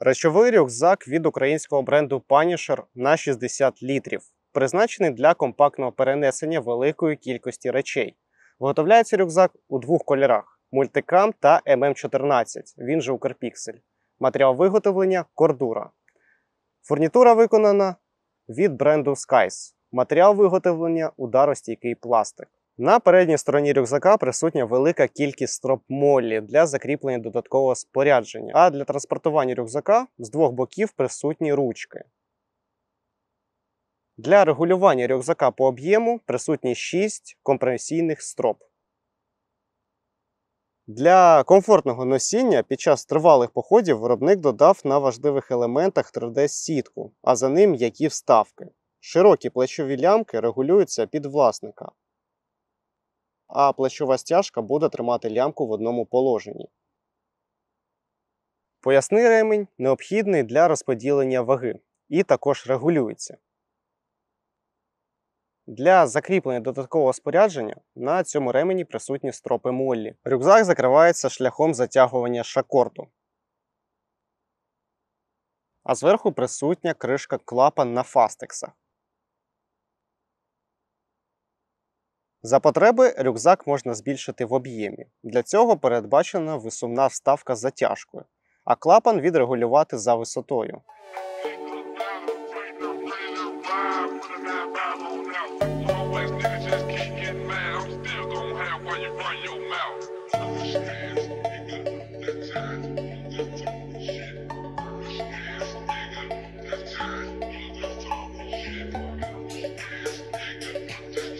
Речовий рюкзак від українського бренду Punisher на 60 літрів, призначений для компактного перенесення великої кількості речей. Виготовляється рюкзак у двох кольорах: мультикам та MM14, він же Укрпіксель. Матеріал виготовлення кордура. Фурнітура виконана від бренду Skies. Матеріал виготовлення ударостійкий пластик. На передній стороні рюкзака присутня велика кількість строп моллі для закріплення додаткового спорядження, а для транспортування рюкзака з двох боків присутні ручки. Для регулювання рюкзака по об'єму присутні 6 компресійних строп. Для комфортного носіння під час тривалих походів виробник додав на важливих елементах 3D-сітку, а за ним м'які вставки. Широкі плечові лямки регулюються під власника, а плечова стяжка буде тримати лямку в одному положенні. Поясний ремень необхідний для розподілення ваги і також регулюється. Для закріплення додаткового спорядження на цьому ремені присутні стропи моллі. Рюкзак закривається шляхом затягування шакорту. А зверху присутня кришка клапан на фастексах. За потреби рюкзак можна збільшити в об'ємі. Для цього передбачена висумна вставка з затяжкою, а клапан відрегулювати за висотою.